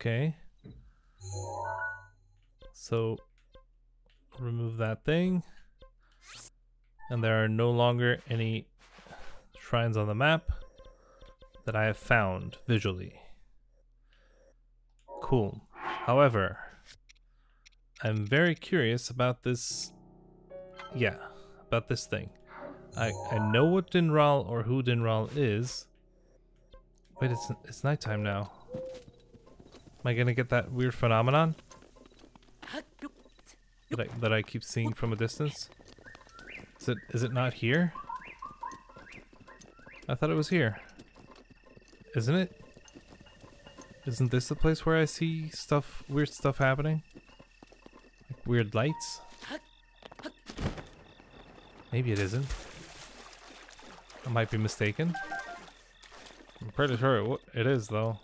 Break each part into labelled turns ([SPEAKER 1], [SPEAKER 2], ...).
[SPEAKER 1] Okay. So remove that thing. And there are no longer any shrines on the map that I have found visually. Cool. However, I'm very curious about this. Yeah, about this thing. I, I know what Dinraal or who Dinraal is. Wait, it's it's nighttime now. Am I gonna get that weird phenomenon that I, that I keep seeing from a distance? Is it is it not here? I thought it was here. Isn't it? Isn't this the place where I see stuff, weird stuff happening? Like weird lights? Maybe it isn't. I might be mistaken. I'm pretty sure it, it is, though.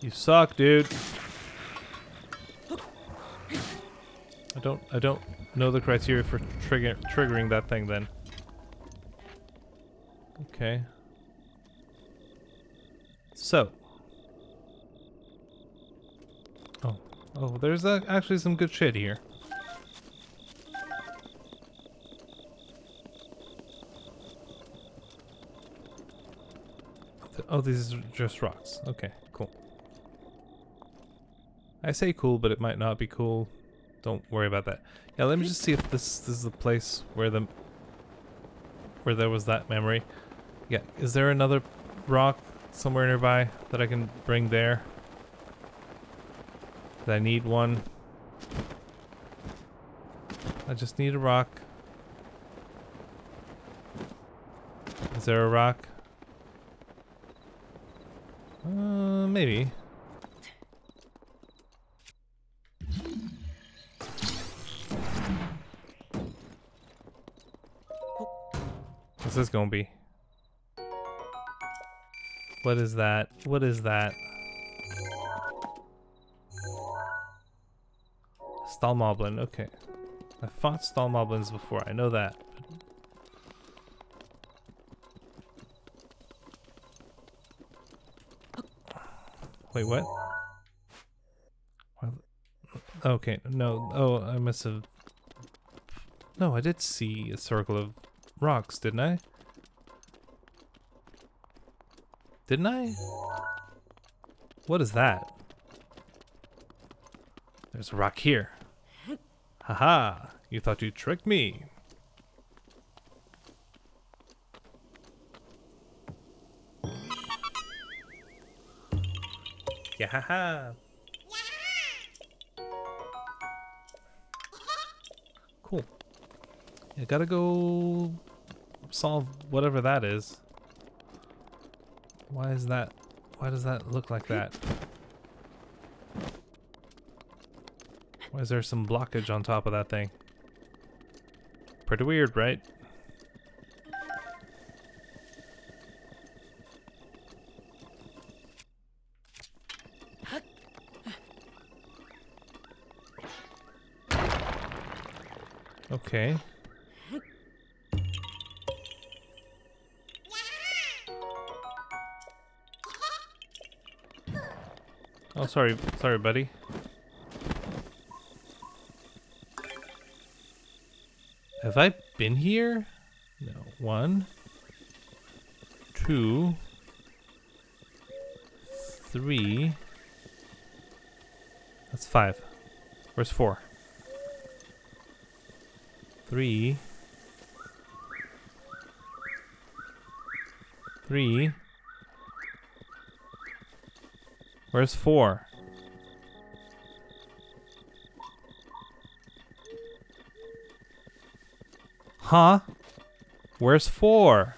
[SPEAKER 1] You suck, dude. I don't. I don't know the criteria for trigger triggering that thing. Then. Okay. So. Oh. Oh, there's uh, actually some good shit here. Oh, these are just rocks. Okay, cool. I say cool, but it might not be cool. Don't worry about that. Yeah, let me just see if this, this is the place where the where there was that memory. Yeah, is there another rock somewhere nearby that I can bring there? I need one. I just need a rock. Is there a rock? Gonna be? What is that? What is that? Stalmoblin, okay. I fought Stalmoblins before, I know that. Wait, what? Okay, no, oh, I must have... No, I did see a circle of rocks, didn't I? Didn't I? What is that? There's a rock here. Haha, you thought you tricked me. Yeah, haha. Cool. I gotta go solve whatever that is. Why is that? Why does that look like that? Why is there some blockage on top of that thing? Pretty weird, right? Okay. Sorry, sorry, buddy. Have I been here? No. One, two, three. That's five. Where's four? Three. Three. Where's four? Huh? Where's four?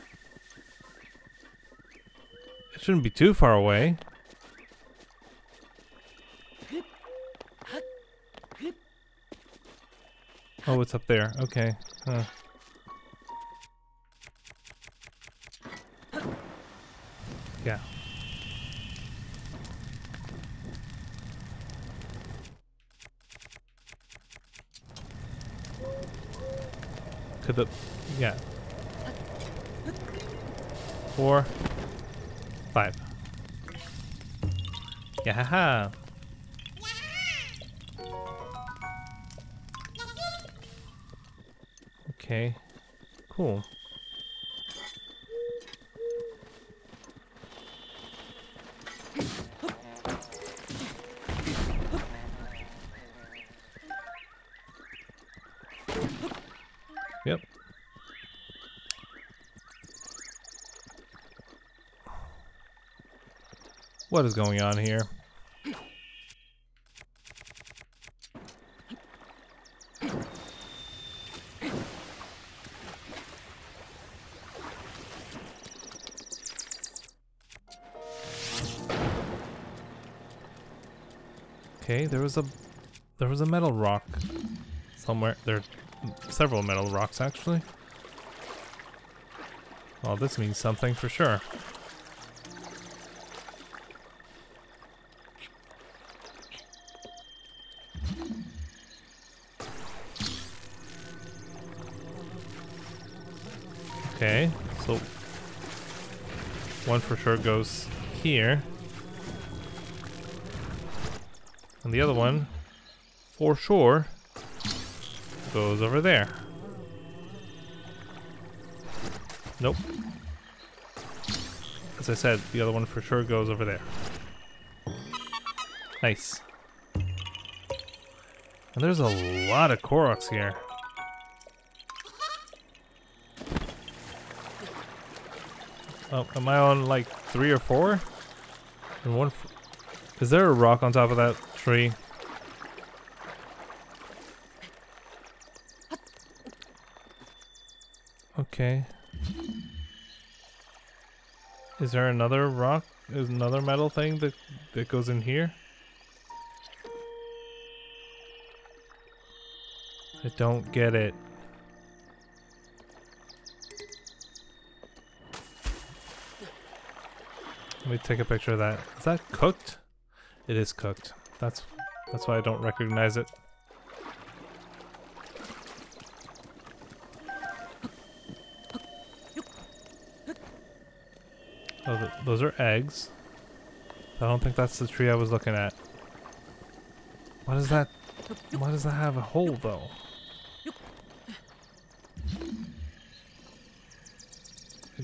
[SPEAKER 1] It shouldn't be too far away. Oh, it's up there. Okay. Huh. Yeah. Could the yeah. Four. Five. Yeah. Okay. Cool. What is going on here? Okay, there was a there was a metal rock somewhere. There are several metal rocks actually. Well, this means something for sure. One for sure goes here. And the other one, for sure, goes over there. Nope. As I said, the other one for sure goes over there. Nice. And there's a lot of Koroks here. Oh, am I on like three or four? And one. Is there a rock on top of that tree? Okay. Is there another rock? Is another metal thing that that goes in here? I don't get it. Let me take a picture of that. Is that cooked? It is cooked. That's that's why I don't recognize it. Oh, th those are eggs. I don't think that's the tree I was looking at. Why does that... Why does that have a hole, though?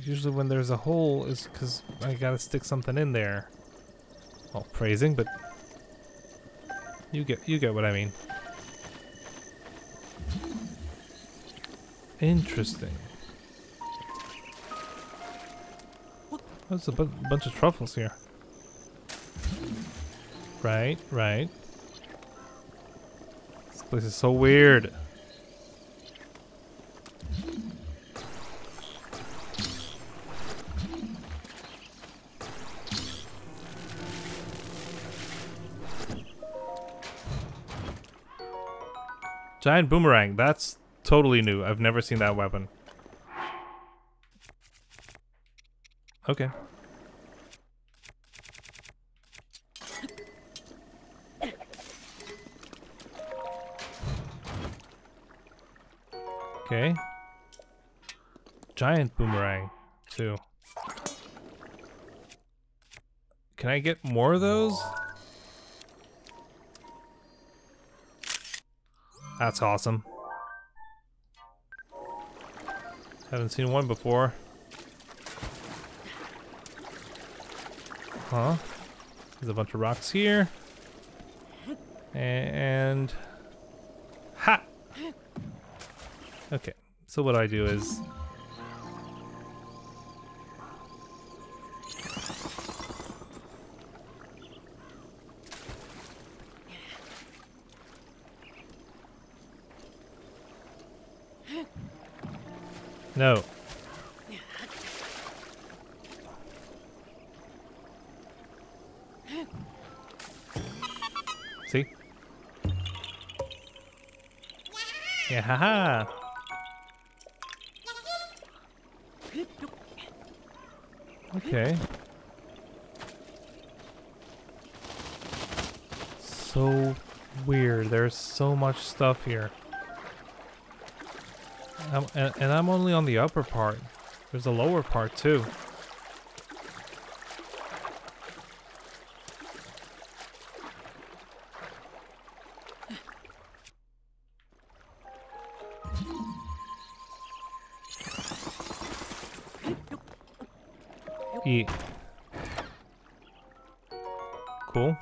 [SPEAKER 1] Usually when there's a hole is because I gotta stick something in there. Well, phrasing, but you get you get what I mean. Interesting. There's a bu bunch of truffles here. Right, right. This place is so weird. Giant boomerang. That's totally new. I've never seen that weapon. Okay. Okay. Giant boomerang, too. Can I get more of those? That's awesome. Haven't seen one before. Huh? There's a bunch of rocks here. And... Ha! Okay, so what I do is... No. See? Yeah, haha. Okay. So weird. There's so much stuff here. I'm, and, and I'm only on the upper part. There's a lower part too. Cool.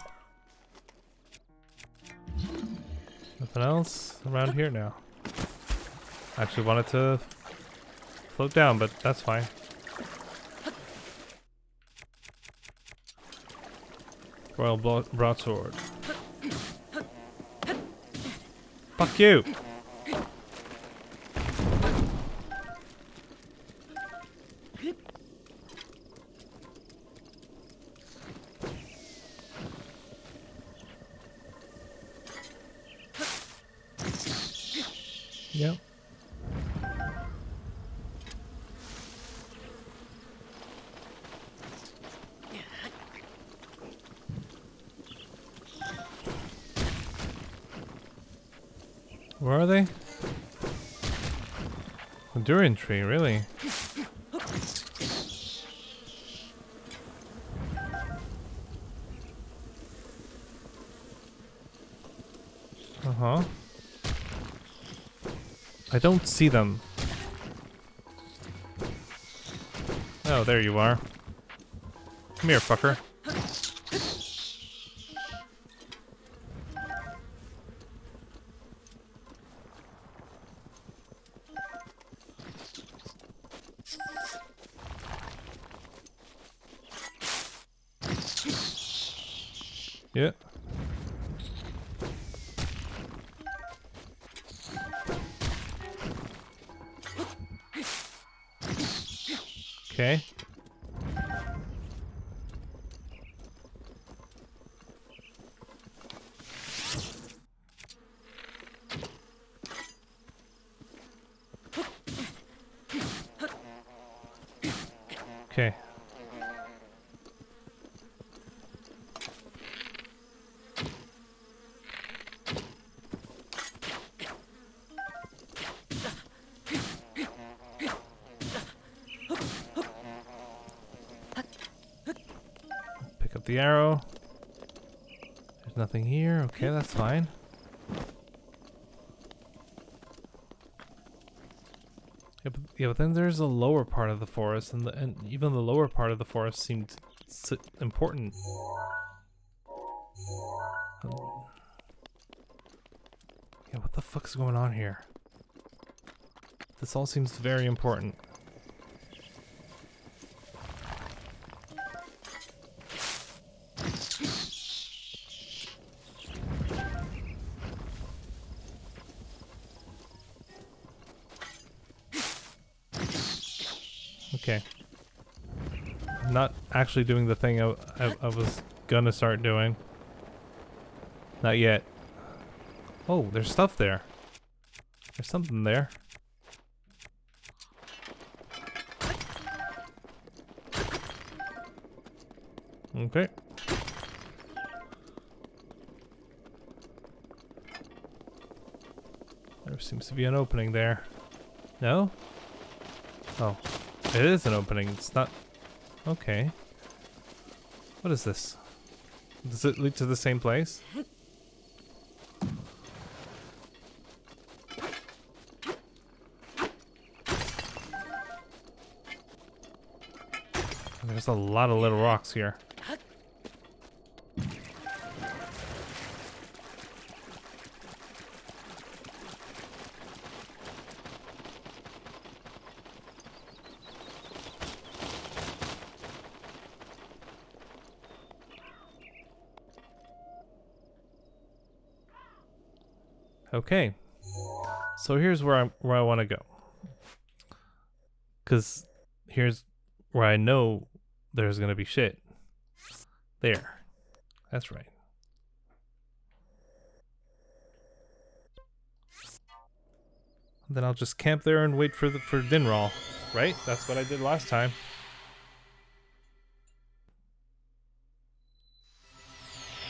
[SPEAKER 1] Nothing else around here now. Actually wanted to float down, but that's fine. Royal Broadsword. Fuck you! Yep. Where are they? A durian tree, really? Uh-huh. I don't see them. Oh, there you are. Come here, fucker. Nothing here. Okay, that's fine. Yeah, but, yeah, but then there's a lower part of the forest, and the, and even the lower part of the forest seemed important. Yeah, what the fuck's going on here? This all seems very important. Actually doing the thing I, I, I was gonna start doing. Not yet. Oh, there's stuff there. There's something there. Okay. There seems to be an opening there. No? Oh. It is an opening. It's not... Okay. What is this? Does it lead to the same place? There's a lot of little rocks here. Okay. So here's where I where I want to go. Cuz here's where I know there's to be shit. There. That's right. Then I'll just camp there and wait for the for Dinraal, right? That's what I did last time.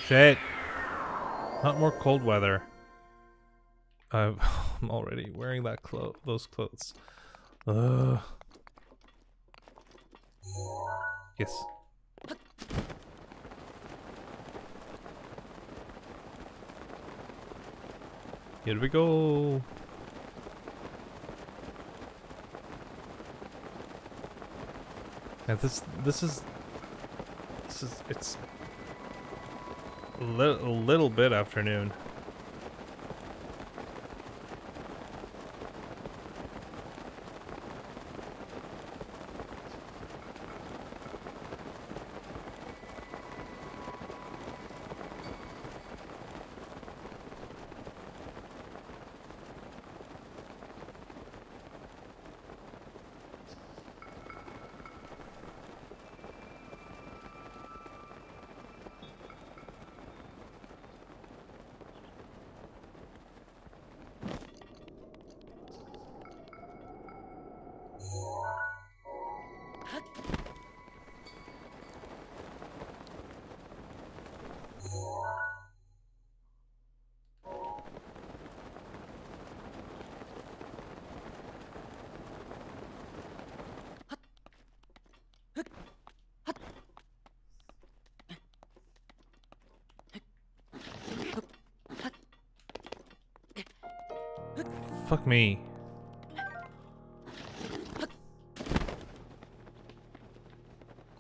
[SPEAKER 1] Shit. Not more cold weather. I'm already wearing that clo those clothes. Uh. Yes. Here we go. And this this is this is it's a, li- a little bit afternoon. Fuck me.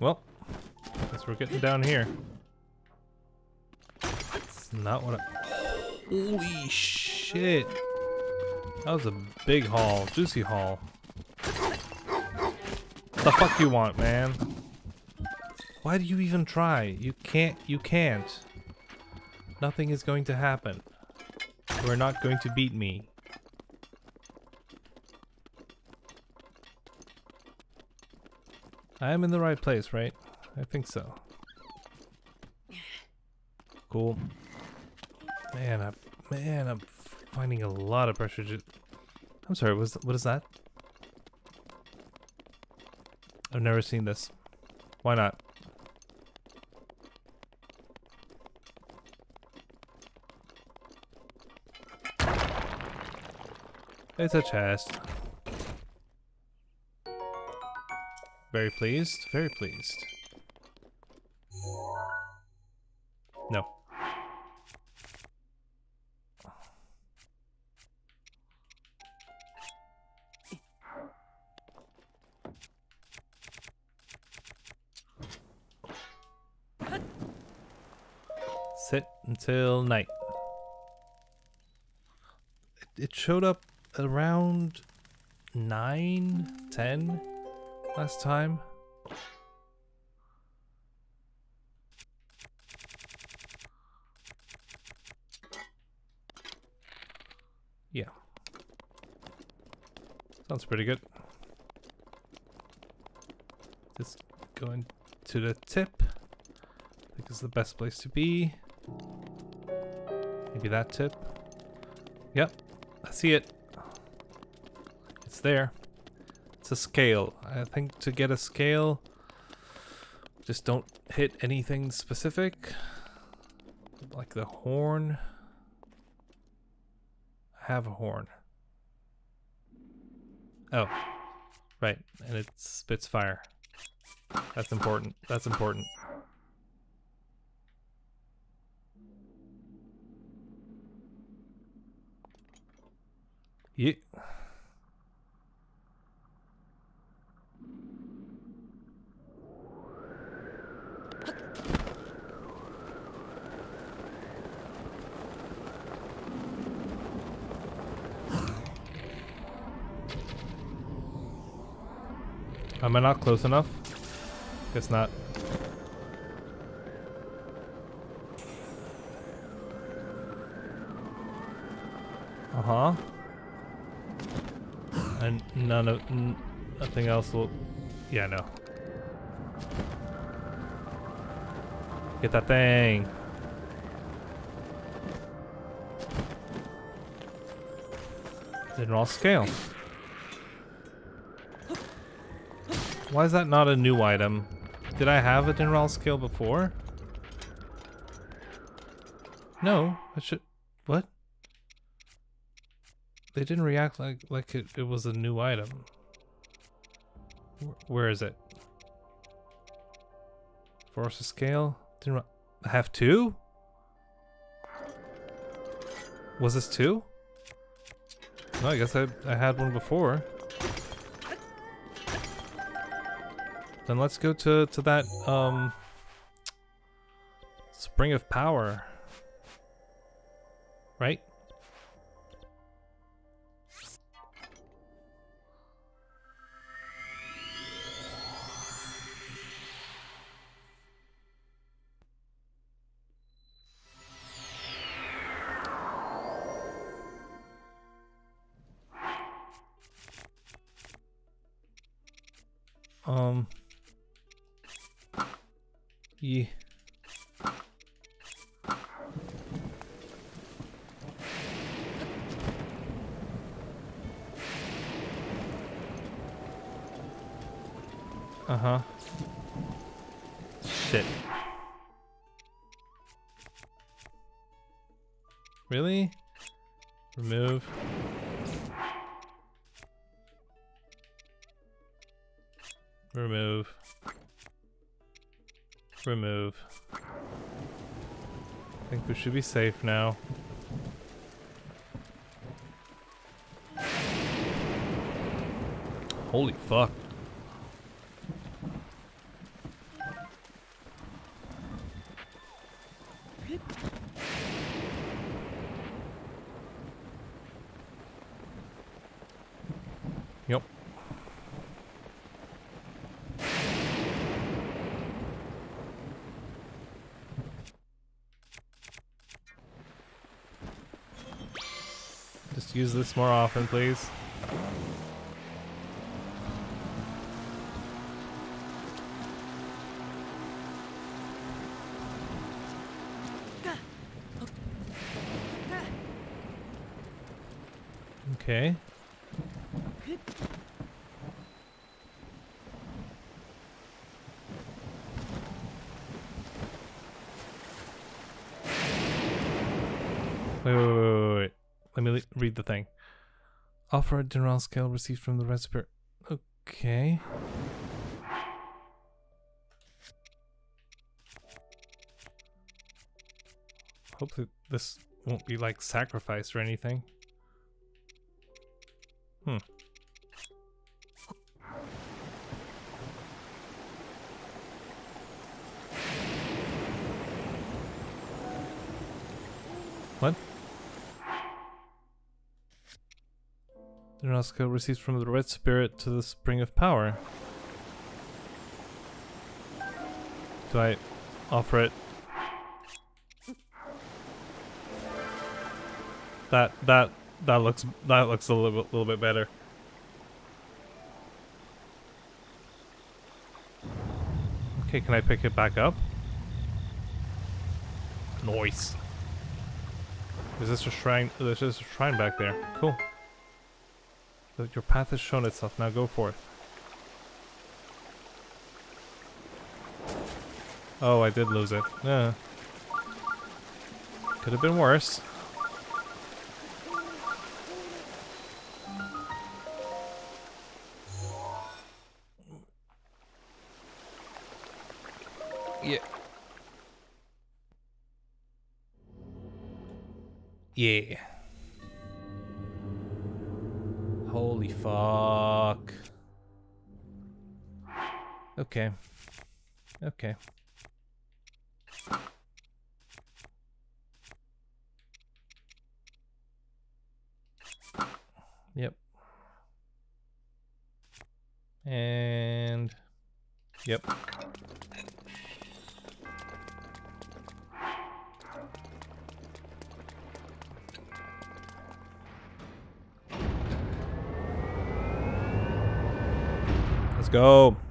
[SPEAKER 1] Well, guess we're getting down here. It's not what I... Holy shit! That was a big haul, juicy haul. What the fuck you want, man? Why do you even try? You can't, you can't. Nothing is going to happen. You are not going to beat me. I am in the right place, right? I think so. Cool. Man, I, man, I'm finding a lot of pressure. I'm sorry. Was what is that? I've never seen this. Why not? It's a chest. Very pleased, very pleased. No. Sit until night. It showed up around 9, 10 last time. Yeah. Sounds pretty good. Just going to the tip. I think is the best place to be. Maybe that tip. Yep, I see it. It's there. It's a scale. I think to get a scale, just don't hit anything specific. Like the horn. I have a horn. Oh, right. And it spits fire. That's important. That's important. Yeah. Am I not close enough? Guess not. Uh-huh. And none of... nothing else will... Yeah, no. Get that thing. Dinraal scale. Why is that not a new item? Did I have a Dinraal scale before? No, I should... What? They didn't react like like it, it was a new item. Where is it? Force a scale? Didn't I have two? Was this two? No, I guess I, I had one before. Then let's go to to that um spring of power. Right? Um. Yeah. Uh huh. Shit. Really? Should be safe now. Holy fuck. Yep. Just use more often, please. Okay. Wait, wait, wait, wait, wait. Let me read the thing. Offer a general scale received from the recipient. Okay. Hopefully this won't be like sacrifice or anything. Hmm. Roscoe receives from the Red Spirit to the Spring of Power. Do I offer it? That that that looks that looks a little bit, little bit better. Okay, can I pick it back up? Noise. Is this a shrine? There's just a shrine back there. Cool. So Your path has shown itself. Now go forth. Oh, I did lose it. Yeah. Could have been worse. Yeah. Yeah. Holy fuck. Okay. Okay. Yep. And yep. Let's go.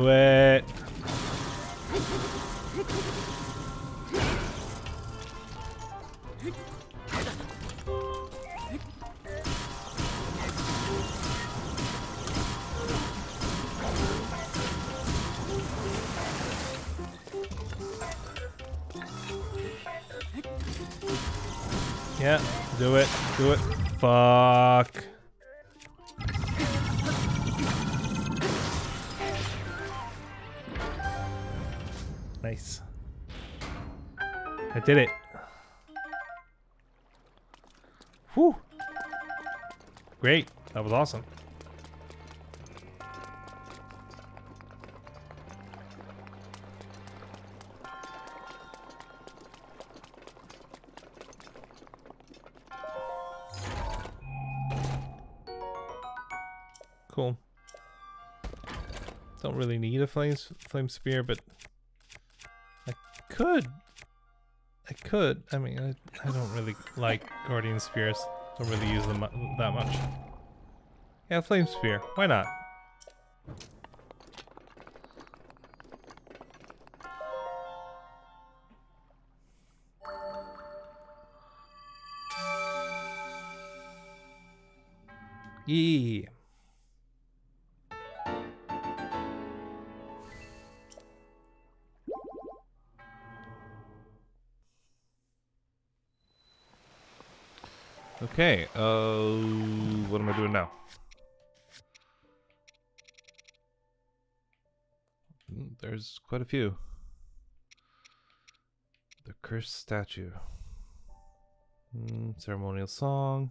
[SPEAKER 1] Do did it. Whew. Great. That was awesome. Cool. Don't really need a flame flame spear, but I could. I could. I mean, I, I don't really like guardian spears. Don't really use them that much. Yeah, flame spear. Why not? Yee. Okay, uh, what am I doing now? Mm, There's quite a few. The cursed statue. Mm, ceremonial song.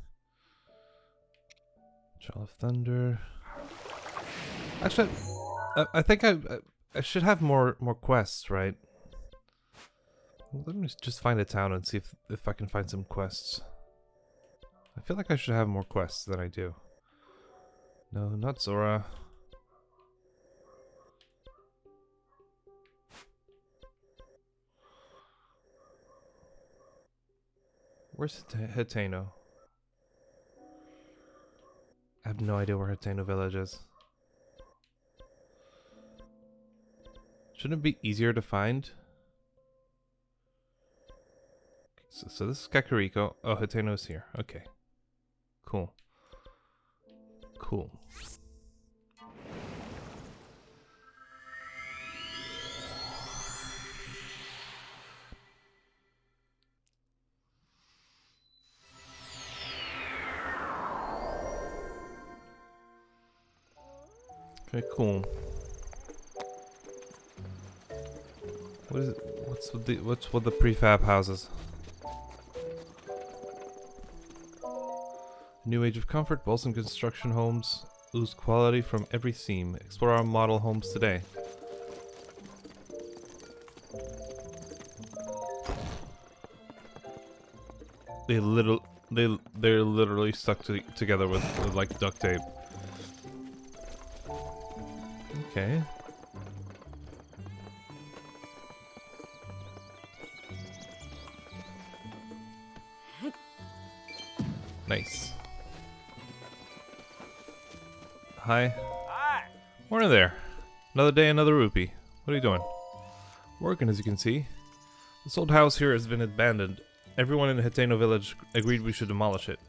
[SPEAKER 1] Child of Thunder. Actually, I, I think I, I I should have more more quests, right? Let me just find a town and see if if I can find some quests. I feel like I should have more quests than I do. No, not Zora. Where's Hateno? I have no idea where Hateno village is. Shouldn't it be easier to find? So, so this is Kakariko. Oh, Hateno's here. Okay. Cool. Cool. Okay, cool. What is it? What's with the what's with the prefab houses? New age of comfort, Bolson construction homes ooze quality from every seam. Explore our model homes today. They little they they're literally stuck to, together with, with like duct tape. Okay. Nice. Hi.
[SPEAKER 2] Hi.
[SPEAKER 1] Morning there. Another day, another rupee. What are you doing? Working, as you can see. This old house here has been abandoned. Everyone in Hateno village agreed we should demolish it.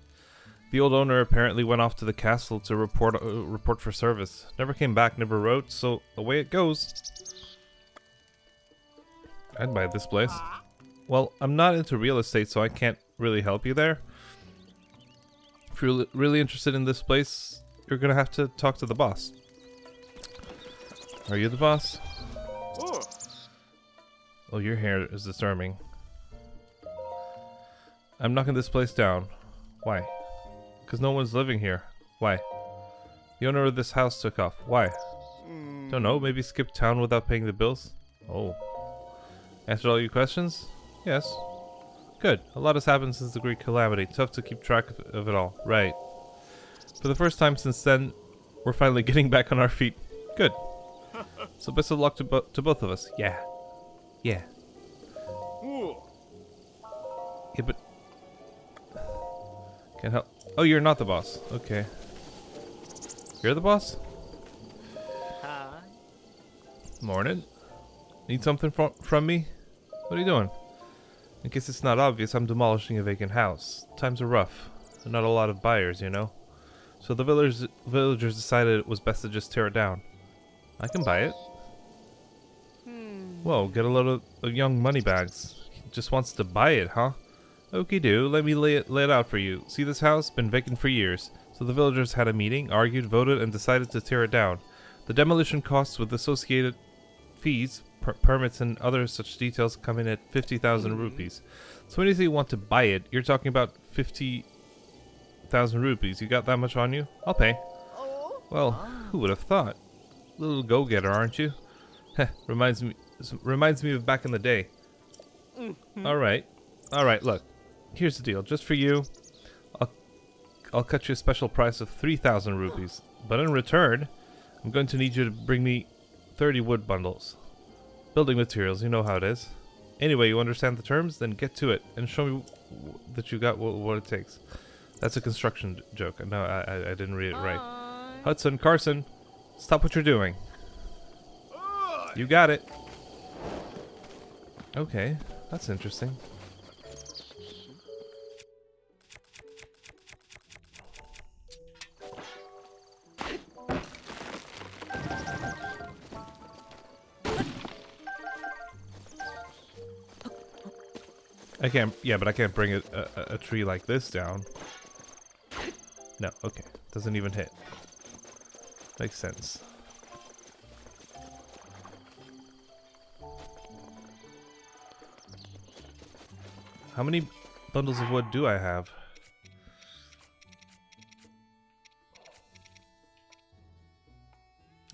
[SPEAKER 1] The old owner apparently went off to the castle to report uh, report for service. Never came back, never wrote, so away it goes. I'd buy this place. Well, I'm not into real estate, so I can't really help you there. If you're really interested in this place, you're gonna have to talk to the boss. Are you the boss?
[SPEAKER 2] Ooh.
[SPEAKER 1] Oh, your hair is disturbing. I'm knocking this place down. Why? Because no one's living here. Why? The owner of this house took off. Why? Hmm. Don't know. Maybe skipped town without paying the bills? Oh. Answered all your questions? Yes. Good. A lot has happened since the Great Calamity. Tough to keep track of it all. Right. For the first time since then, we're finally getting back on our feet. Good. So best of luck to, bo to both of us. Yeah. Yeah. Yeah, but... Can't help. Oh, you're not the boss. Okay. You're the boss?
[SPEAKER 2] Hi.
[SPEAKER 1] Morning. Need something from from me? What are you doing? In case it's not obvious, I'm demolishing a vacant house. Times are rough. Not a lot of buyers, you know. So the villagers villagers decided it was best to just tear it down. I can buy it. Hmm. Whoa, get a load of, of young moneybags. Just wants to buy it, huh? Okie do, let me lay it, lay it out for you. See this house? Been vacant for years. So the villagers had a meeting, argued, voted, and decided to tear it down. The demolition costs with associated fees, per permits, and other such details come in at 50,000 hmm. rupees. So when you say you want to buy it, you're talking about 50,000 rupees. You got that much on you? I'll pay. Well, who would have thought? Little go-getter, aren't you? Heh, reminds me reminds me of back in the day. Mm-hmm. All right. All right, look. Here's the deal. Just for you, I'll I'll cut you a special price of 3,000 rupees. But in return, I'm going to need you to bring me 30 wood bundles. Building materials, you know how it is. Anyway, you understand the terms? Then get to it and show me that you got w- what it takes. That's a construction joke. No, I, I, I didn't read it right. Hudson, Karson, stop what you're doing. You got it. Okay, that's interesting. I can't, yeah, but I can't bring a, a, a tree like this down. No, okay. Doesn't even hit. Makes sense. How many bundles of wood do I have?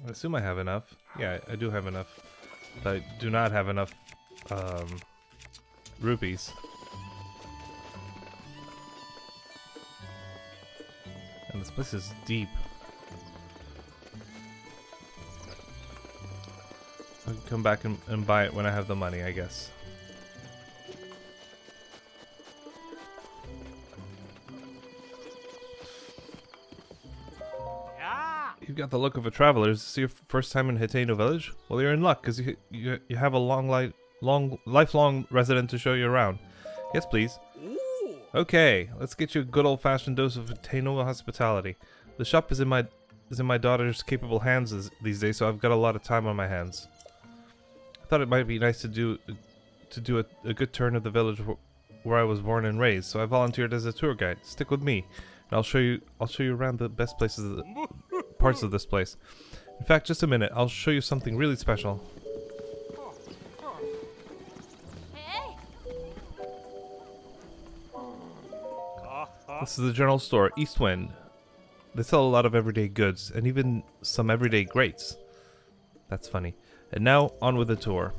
[SPEAKER 1] I assume I have enough. Yeah, I do have enough. But I do not have enough um, rupees. And this place is deep. I can come back and, and buy it when I have the money, I guess. You've got the look of a traveler. Is this your first time in Hateno Village? Well, you're in luck, because you, you you have a long, li long, lifelong resident to show you around. Yes, please. Okay, let's get you a good old-fashioned dose of Hateno hospitality. The shop is in my is in my daughter's capable hands these days, so I've got a lot of time on my hands. I thought it might be nice to do to do a, a good turn of the village wh where I was born and raised, so I volunteered as a tour guide. Stick with me, and I'll show you I'll show you around the best places parts of this place. In fact, just a minute, I'll show you something really special. This is the general store, Eastwind. They sell a lot of everyday goods, and even some everyday greats. That's funny. And now, on with the tour.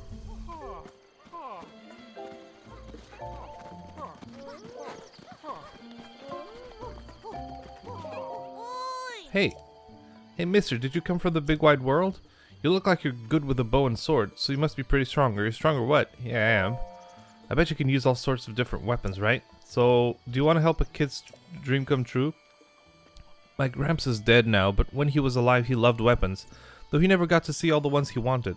[SPEAKER 1] Hey! Hey, mister, did you come from the big wide world? You look like you're good with a bow and sword, so you must be pretty strong. Are you strong or what? Yeah, I am. I bet you can use all sorts of different weapons, right? So, do you want to help a kid's dream come true? My Gramps is dead now, but when he was alive, he loved weapons, though he never got to see all the ones he wanted.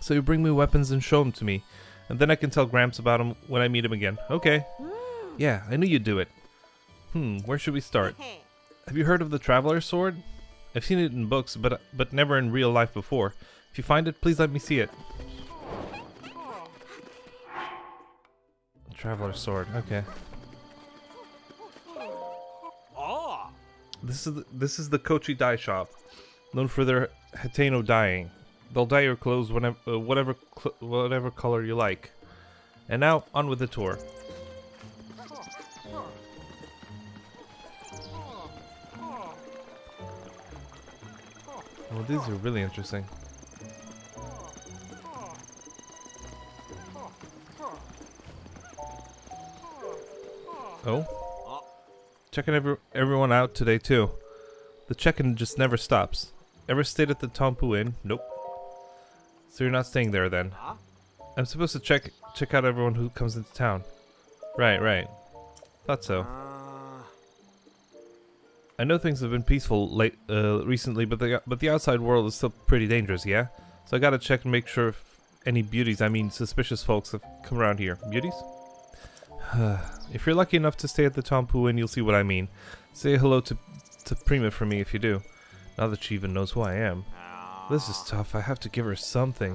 [SPEAKER 1] So you bring me weapons and show them to me, and then I can tell Gramps about them when I meet him again. Okay. Yeah, I knew you'd do it. Hmm, where should we start? Have you heard of the Traveler's Sword? I've seen it in books, but but never in real life before. If you find it, please let me see it. Traveler's Sword, okay.
[SPEAKER 2] Ah.
[SPEAKER 1] This is the, this is the Kochi dye shop, known for their Hateno dyeing. They'll dye your clothes whenever, uh, whatever, whatever color you like. And now on with the tour. Well, these are really interesting. Oh, checking every, everyone out today too. The check-in just never stops. Ever stayed at the Tompu Inn? Nope. So you're not staying there then? I'm supposed to check check out everyone who comes into town. Right, right. Thought so.
[SPEAKER 2] Ah.
[SPEAKER 1] I know things have been peaceful late uh, recently, but the but the outside world is still pretty dangerous, yeah. So I gotta check and make sure if any beauties, I mean suspicious folks, have come around here. Beauties? if you're lucky enough to stay at the Tompu Inn, you'll see what I mean. Say hello to to Prima for me if you do. Now that she even knows who I am. This is tough. I have to give her something.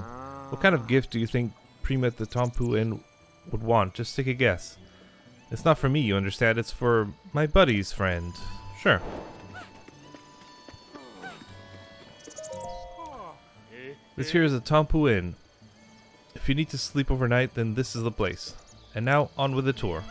[SPEAKER 1] What kind of gift do you think Prima at the Tompu Inn would want? Just take a guess. It's not for me, you understand? It's for my buddy's friend. Sure. This here is a Tompu Inn. If you need to sleep overnight, then this is the place. And now, on with the tour.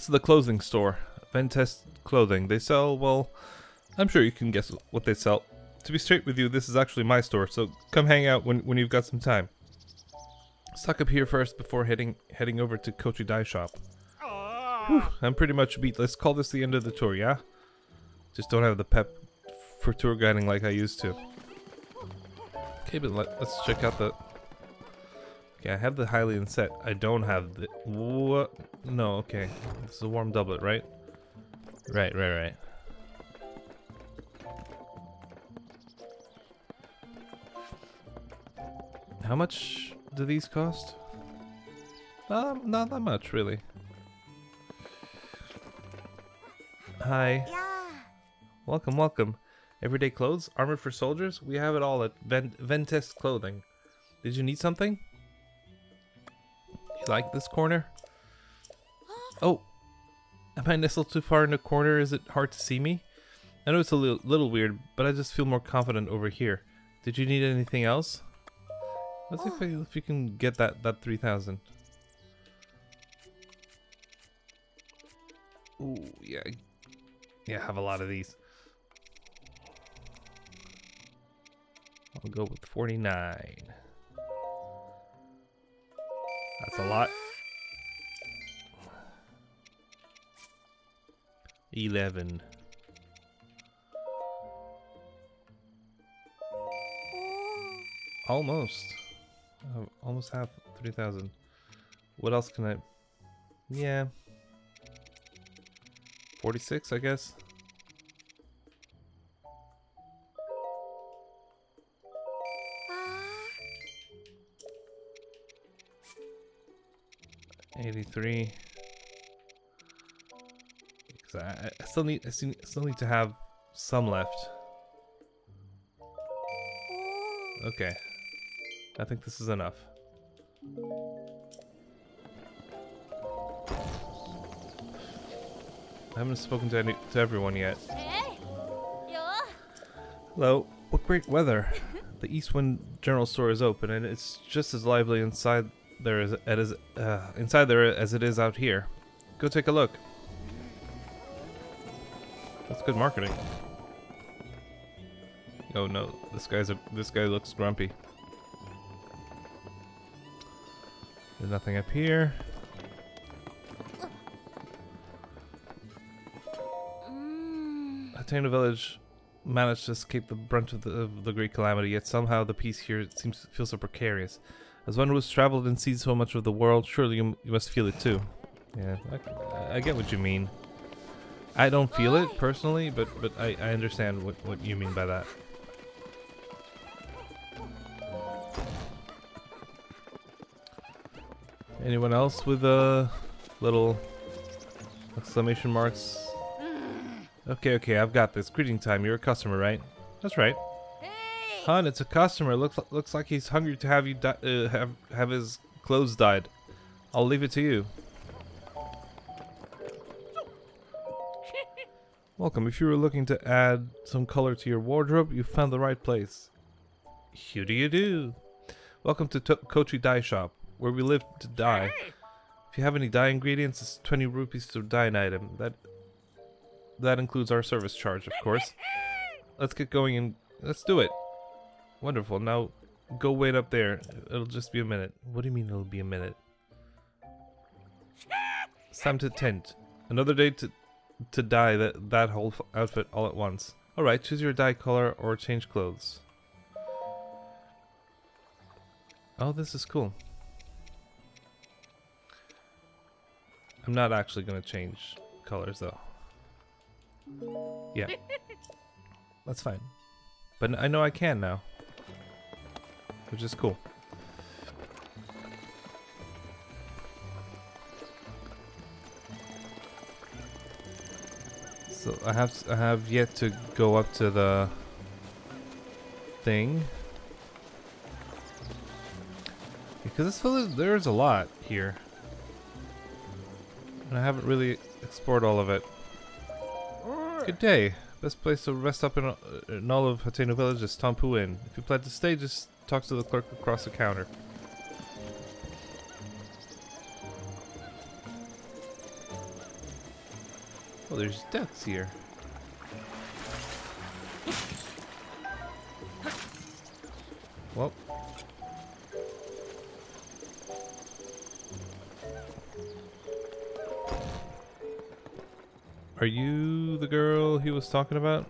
[SPEAKER 1] This is the clothing store. Ventest Clothing. They sell, well, I'm sure you can guess what they sell. To be straight with you, this is actually my store, so come hang out when, when you've got some time. Stock up here first before heading heading over to Kochi Dye Shop.
[SPEAKER 2] Ah.
[SPEAKER 1] I'm pretty much beat. Let's call this the end of the tour, yeah? Just don't have the pep for tour guiding like I used to. Okay, but let, let's check out the... Okay, I have the Hylian set. I don't have the... What? No, okay. This is a warm doublet, right? Right, right, right. How much do these cost? Um, not that much, really. Hi.
[SPEAKER 3] Yeah.
[SPEAKER 1] Welcome, welcome. Everyday clothes, armor for soldiers. We have it all at Ven- Ventest Clothing. Did you need something? You like this corner? Oh, am I nestled too far in the corner? Is it hard to see me? I know it's a little, little weird, but I just feel more confident over here. Did you need anything else? Let's see if, I, oh. if you can get that that three thousand. Ooh, yeah, yeah, I have a lot of these. I'll go with 49. That's a lot. 11.
[SPEAKER 3] Oh.
[SPEAKER 1] Almost. I almost have 3,000. What else can I... Yeah. 46, I guess. 83. Because I, I still need I still still need to have some left. Okay. I think this is enough. I haven't spoken to any to everyone yet. Hello. What great weather. the Eastwind General Store is open and it's just as lively inside there as, as uh, inside there as it is out here. Go take a look. That's good marketing. Oh no, this guy's a this guy looks grumpy. There's nothing up here.
[SPEAKER 3] Mm.
[SPEAKER 1] Hateno Village managed to escape the brunt of the, of the great calamity, yet somehow the peace here seems to feel so precarious. As one who has traveled and seen so much of the world, surely you, you must feel it too. Yeah, I, I get what you mean. I don't feel it personally, but but I, I understand what, what you mean by that. Anyone else with uh, little exclamation marks? Okay, okay, I've got this. Greeting time. You're a customer, right? That's right. Hun, it's a customer. Looks looks like he's hungry to have you uh, have have his clothes dyed. I'll leave it to you. Welcome. If you were looking to add some color to your wardrobe, you found the right place. How do you do? Welcome to to- Kochi Dye Shop, where we live to dye. If you have any dye ingredients, it's 20 rupees to dye an item. That that includes our service charge, of course. Let's get going and let's do it. Wonderful. Now go wait up there. It'll just be a minute. What do you mean it'll be a minute? It's time to tent. Another day to to dye that that whole outfit all at once. All right, choose your dye color or change clothes. Oh, this is cool. I'm not actually gonna change colors though. Yeah. That's fine. But I know I can now. Which is cool. So I have I have yet to go up to the thing. Because this village, there's a lot here. And I haven't really explored all of it. Good day. Best place to rest up in, uh, in all of Hateno Village is Tampu Inn. If you plan to stay, just talk to the clerk across the counter. Oh, there's ducks here. Well. Are you the girl he was talking about?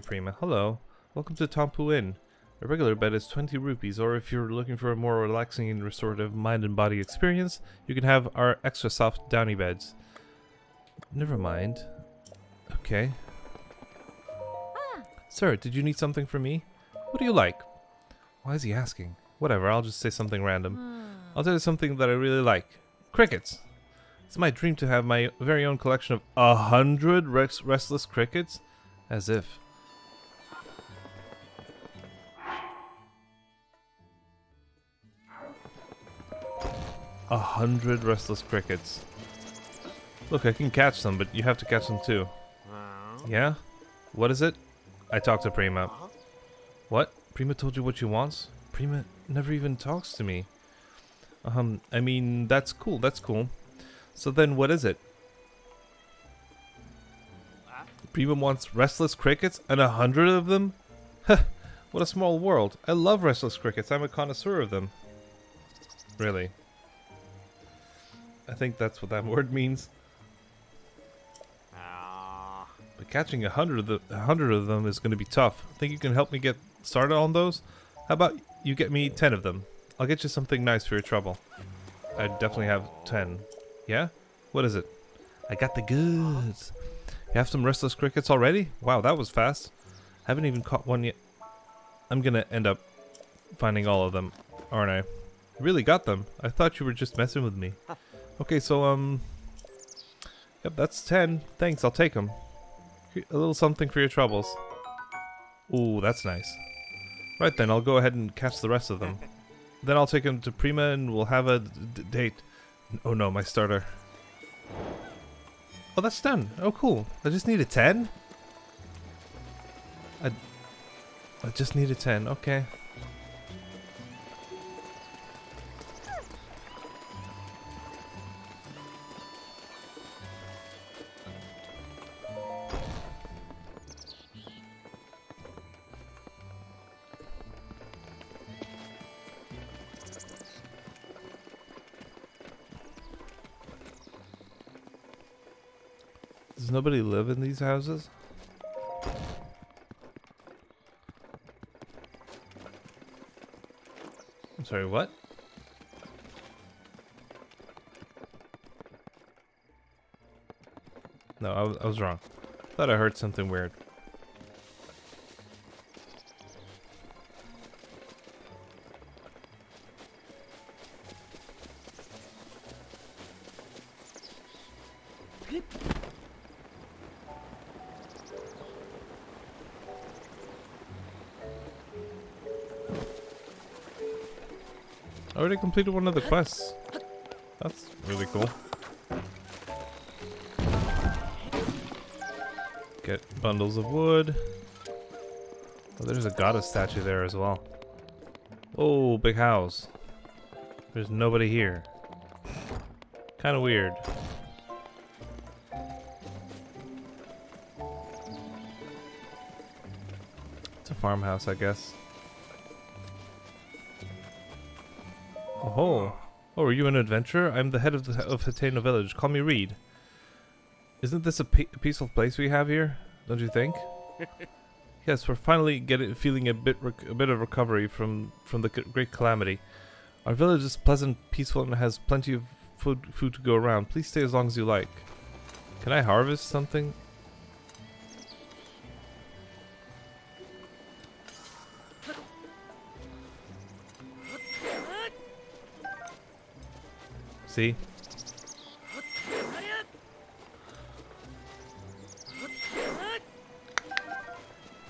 [SPEAKER 1] Prima. Hello. Welcome to Tampu Inn. A regular bed is 20 rupees, or if you're looking for a more relaxing and restorative mind and body experience, you can have our extra soft downy beds. Never mind. Okay. Sir, did you need something from me? What do you like? Why is he asking? Whatever, I'll just say something random. I'll tell you something that I really like. Crickets. It's my dream to have my very own collection of a hundred restless crickets. As if. A hundred restless crickets. Look, I can catch them, but you have to catch them too. Yeah? What is it? I talked to Prima. What? Prima told you what she wants? Prima never even talks to me. Um, I mean, that's cool, that's cool. So then what is it? Prima wants restless crickets and a hundred of them? What a small world. I love restless crickets. I'm a connoisseur of them. Really. I think that's what that word means.
[SPEAKER 2] Ah.
[SPEAKER 1] But catching a hundred of the a hundred of them is going to be tough. Think you can help me get started on those? How about you get me ten of them? I'll get you something nice for your trouble. I definitely have ten. Yeah? What is it? I got the goods. You have some restless crickets already? Wow, that was fast. Haven't even caught one yet. I'm gonna end up finding all of them, aren't I? Really got them. I thought you were just messing with me. Okay, so um, yep, that's ten. Thanks, I'll take them. A little something for your troubles. Ooh, that's nice. Right then, I'll go ahead and catch the rest of them. then I'll take them to Prima and we'll have a date. Oh no, my starter. Oh, that's done. Oh, cool. I just need a 10? I, I just need a 10. Okay. These houses? I'm sorry, what? No, I I was wrong. Thought I heard something weird. Completed one of the quests. That's really cool. Get bundles of wood. Oh, there's a goddess statue there as well. Oh, big house. There's nobody here. Kind of weird. It's a farmhouse, I guess. Oh, oh, are you an adventurer? I'm the head of the of Hateno village. Call me Reede. Isn't this a pe peaceful place we have here? Don't you think? yes, we're finally getting feeling a bit a bit of recovery from from the great calamity. Our village is pleasant, peaceful, and has plenty of food food to go around. Please stay as long as you like. Can I harvest something? See?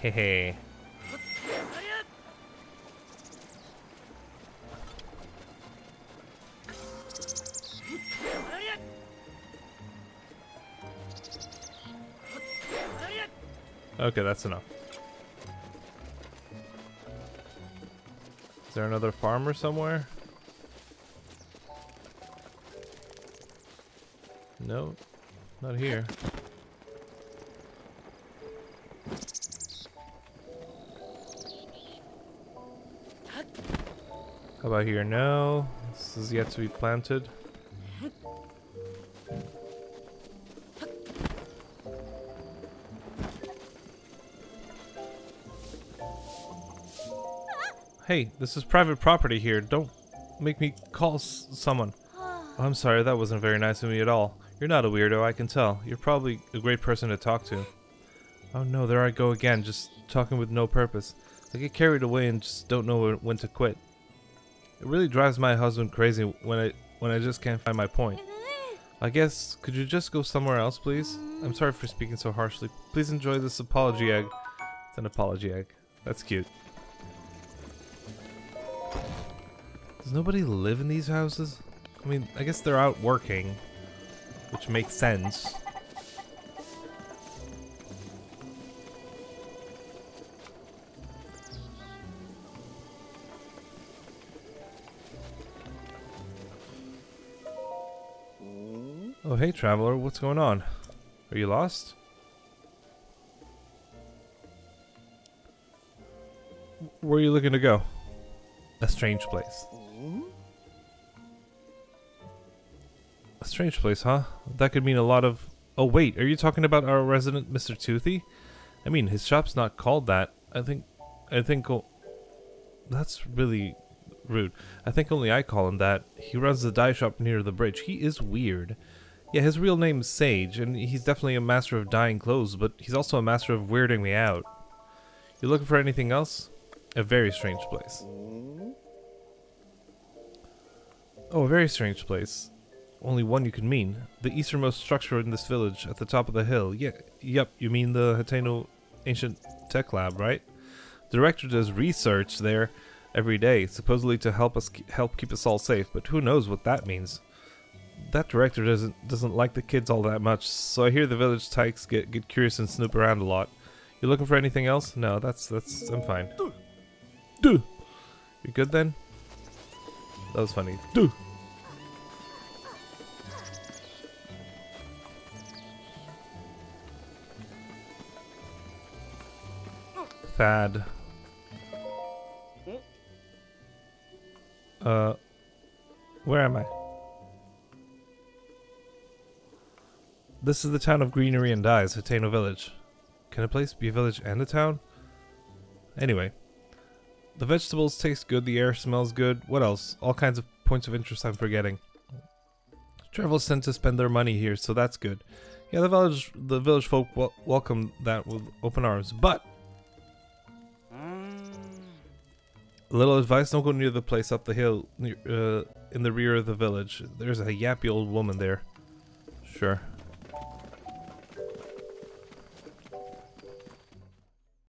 [SPEAKER 1] Hehe. Okay, that's enough. Is there another farmer somewhere? No, not here. How about here? No, this is yet to be planted. Hey, this is private property here. Don't make me call someone. I'm sorry, that wasn't very nice of me at all. You're not a weirdo, I can tell. You're probably a great person to talk to. Oh no, there I go again, just talking with no purpose. I get carried away and just don't know when- to quit. It really drives my husband crazy when I when I just can't find my point. I guess could you just go somewhere else, please? I'm sorry for speaking so harshly. Please enjoy this apology egg. It's an apology egg. That's cute. Does nobody live in these houses? I mean, I guess they're out working, which makes sense. Oh, hey, traveler, what's going on? Are you lost? Where are you looking to go? A strange place. Strange place, huh? That could mean a lot of. Oh wait, are you talking about our resident Mr. Toothy? I mean, his shop's not called that. I think, I think. Oh, that's really rude. I think only I call him that. He runs the dye shop near the bridge. He is weird. Yeah, his real name's Sayge, and he's definitely a master of dyeing clothes, but he's also a master of weirding me out. You looking for anything else? A very strange place. Mm-hmm. Oh, a very strange place. Only one you can mean. The easternmost structure in this village, at the top of the hill. Yeah, yep, you mean the Hateno Ancient Tech Lab, right? The director does research there every day, supposedly to help us help keep us all safe, but who knows what that means. That director doesn't doesn't like the kids all that much, so I hear the village tykes get get curious and snoop around a lot. You looking for anything else? No, that's that's I'm fine. You good then? That was funny. Thad. Uh, where am I? This is the town of greenery and dyes, Hateno Village. Can a place be a village and a town? Anyway, the vegetables taste good, the air smells good. What else? All kinds of points of interest I'm forgetting. Travelers tend to spend their money here, so that's good. Yeah, the village, the village folk wel welcome that with open arms. But a little advice: don't go near the place up the hill, uh, in the rear of the village. There's a yappy old woman there. Sure.